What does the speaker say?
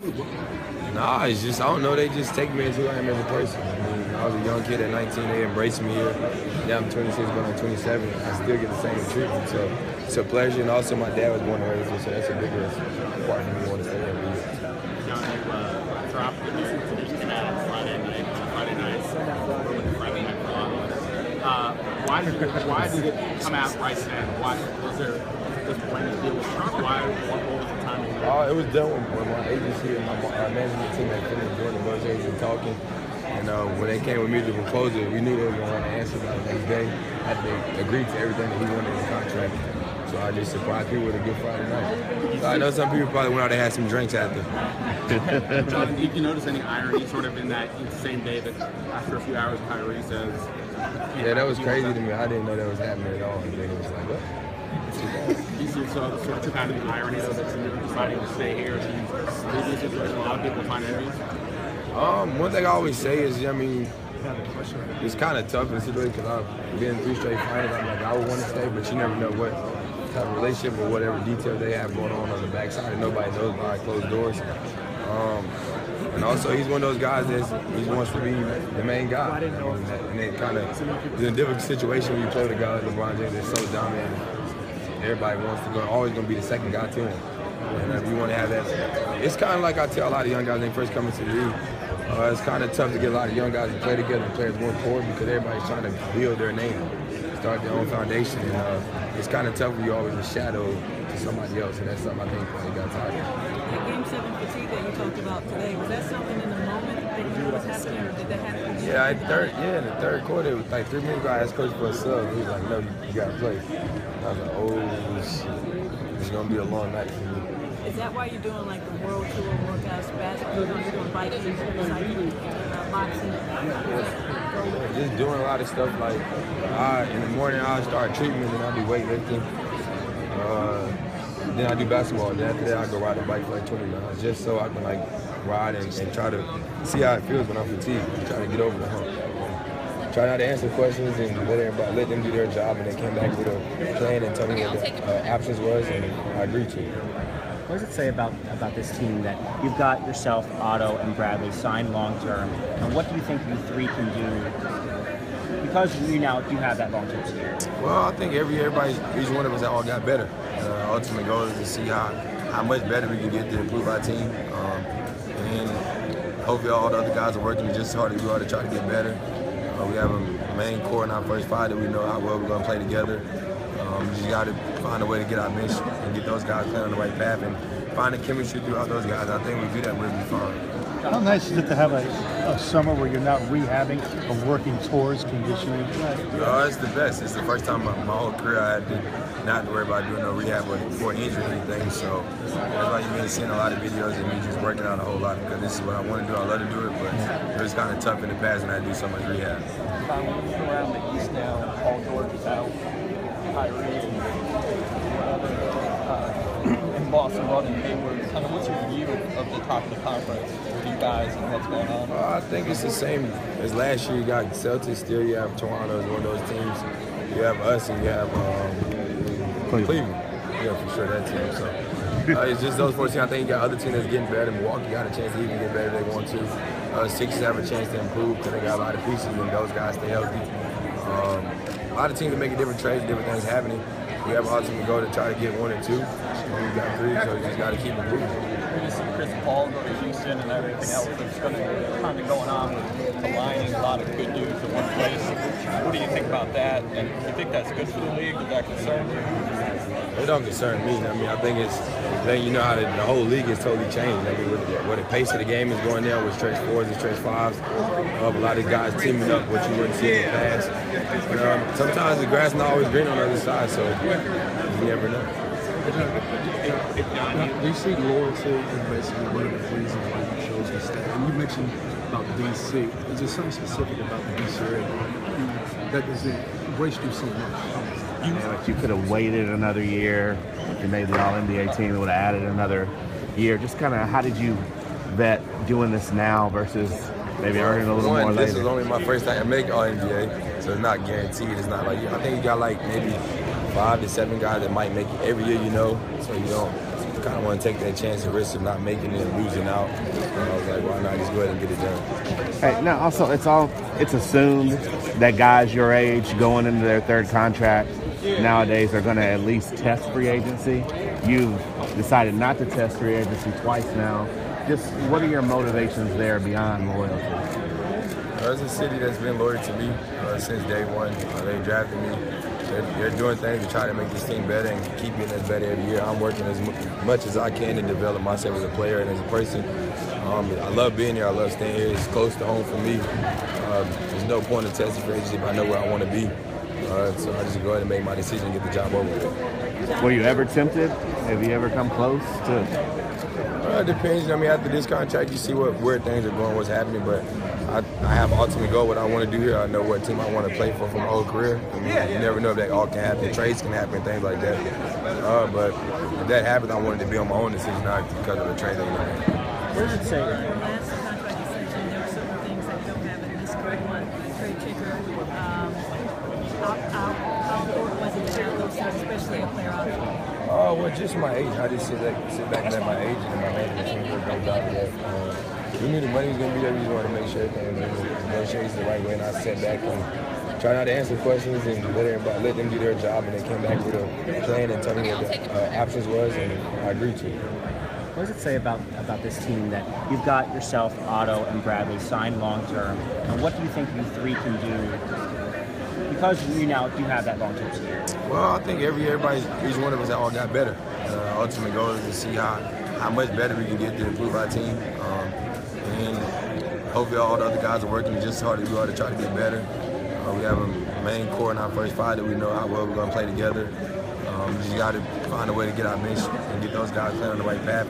Nah, it's just I don't know. They just take me as who I am as a person. I mean, I was a young kid at 19. They embraced me here. Now I'm 26, going on 27. I still get the same treatment. So it's a pleasure. And also, my dad was born and raised here, so that's a bigger part of me to want to stay here. John, you uh, dropped out Friday night. Friday night. Uh, why did why did it come out right then? Why was there to deal with Trump? Why what, what was the timing? Uh, it was done when, when my agency and my, my management team had finished doing the negotiations and talking. And uh, when they came with me to propose it, we knew they were going to want to answer by the next day. Had they agreed to everything that he wanted in the contract. So I just surprised people with a good Friday night. So I know some people probably went out and had some drinks after. John, did you notice any irony sort of in that same day that after a few hours Kyrie says Yeah, that was crazy to me. I didn't know that was happening at all. And then it was like, what? Sort of, sort of kind of the irony you're deciding to stay here to this situation. A lot of people find enemies. Um, one thing I always say is, I mean, it's kind of tough in this situation because I've been three straight finals. I'm like, I would want to stay, but you never know what type of relationship or whatever detail they have going on on the backside. Nobody knows behind closed doors. Um, and also, he's one of those guys that he wants to be the main guy. And it kind of is a difficult situation when you play with a guy like LeBron James that's so dominant. Everybody wants to go, always going to be the second guy to him. And you want to have that, it's kind of like I tell a lot of young guys when they first come into the league. Uh, it's kind of tough to get a lot of young guys to play together and play as one core because everybody's trying to build their name, start their own foundation. And uh, it's kind of tough when you're always a shadow to somebody else, and that's something I think probably got tired of. That game seven fatigue that you talked about today, was that something in the moment that you knew was happening, or did that happen? Yeah, in third, yeah, in the third quarter, it was like three minutes ago, I asked coach for a sub. He was like, "No, you, you got to play." I was like, "Oh shit, it's gonna be a long night for me." Is that why you're doing like the world tour workouts, basketball, you're doing biking, cycling, uh, boxing? Just doing a lot of stuff like I, in the morning I'll start treatment and I'll do weightlifting. Uh, then I do basketball. Then after that I go ride a bike for like 20 miles just so I can like ride and, and try to see how it feels when I'm fatigued. Try to get over the hump. Try not to answer questions and let everybody let them do their job and they came back with a plan and told me what the uh, options was and I agreed to it. What does it say about about this team that you've got yourself, Otto, and Bradley signed long term, and what do you think you three can do? Because you now do have that long term security. Well, I think every everybody, each one of us all got better. Ultimate goal is to see how how much better we can get to improve our team, um, and hopefully all the other guys are working just as hard as we are to try to get better. Uh, we have a main core in our first five that we know how well we're going to play together. Um, we just got to find a way to get our bench and get those guys playing on the right path and find the chemistry throughout those guys. I think we do that, we'll be fine. How nice is it to have a, a summer where you're not rehabbing or working towards conditioning? Oh, it's the best. It's the first time in my whole career I had to not to worry about doing no rehab or for injury or anything. So that's why you've been seeing a lot of videos of me just working out a whole lot because this is what I want to do. I love to do it, but it was kind of tough in the past when I do so much rehab. When you around the East now, Paul George is out, Kyrie and uh, and Boston, Rodney Hayward. Kind of what's your view of the top of the conference with you guys and what's going on? Uh, I think it's the same as last year. You got Celtics still. You have Toronto as one of those teams. You have us and you have um, Cleveland. Yeah, for sure that team. So uh, it's just those four teams. I think you got other teams that's getting better. Milwaukee got a chance to even get better if they want to. Uh, Sixers have a chance to improve because they got a lot of pieces and those guys stay healthy. Um, a lot of teams are making different trades, different things happening. We have our team to go to try to get one and two. And we got three, so we just got to keep improving. We're going to see Chris Paul go to Houston and everything else that's going to kind of going on with aligning a lot of good dudes in one place. What do you think about that? And do you think that's good for the league? Does that concern you? It don't concern me. I mean, I think it's then you know how the, the whole league has totally changed. Like with, where the pace of the game is going now with stretch fours and stretch fives. Uh, a lot of guys teaming up, what you wouldn't see in the past. But um, sometimes the grass not always green on the other side, so you never know. Now, do you see loyalty as basically one of the reasons why you chose to stay? And you mentioned about the DC. Is there something specific about the DC area that has embraced you so much? Yeah, like you could have waited another year. If you made the All NBA team, it would have added another year. Just kind of, how did you vet doing this now versus maybe earning a little One, more this later? is only my first time I make All NBA, so it's not guaranteed. It's not like I think you got like maybe five to seven guys that might make it every year. You know, so you don't kind of want to take that chance and risk of not making it and losing out. And I was like, why not just go ahead and get it done? Hey, now also it's all it's assumed that guys your age going into their third contract nowadays are going to at least test free agency. You've decided not to test free agency twice now. Just what are your motivations there beyond loyalty? Uh, it's a city that's been loyal to me uh, since day one. Uh, they drafted me. They're, they're doing things to try to make this team better and keep getting us better every year. I'm working as mu- much as I can to develop myself as a player and as a person. Um, I love being here. I love staying here. It's close to home for me. Um, there's no point in testing free agency if I know where I want to be. Uh, so I just go ahead and make my decision and get the job over with. Were you ever tempted? Have you ever come close to? It depends. I mean, after this contract, you see what where things are going, what's happening. But I, I have ultimate goal. What I want to do here. I know what team I want to play for for my whole career. I mean, you never know if that all can happen. Trades can happen, things like that. Uh, but if that happens, I wanted to be on my own decision, not because of the trade that we made. What does it say? Last contract extension, there were certain things that you don't have in this current one. Trade kicker, um, out, out, outdoor wasn't to have those things, especially a player Oh, well, just my age. I just sit back, sit back and let my age and my management team do a great that. Uh, we knew the money was going to be there. We just wanted to make sure everything was negotiated the right way. And I sat back and try not to answer questions and let everybody let them do their job. And they came back with a plan and told me what the uh, options was, and I agreed to it. What does it say about about this team that you've got yourself, Otto, and Bradley signed long term, and what do you think you three can do? Because you now do have that long term security. Well, I think every everybody, each one of us all got better. Uh, ultimate goal is to see how how much better we can get to improve our team, um, and hopefully all the other guys are working just as hard as we are to try to get better. Uh, we have a main core in our first five that we know how well we're going to play together. Um, we got to find a way to get our bench and get those guys playing on the right path.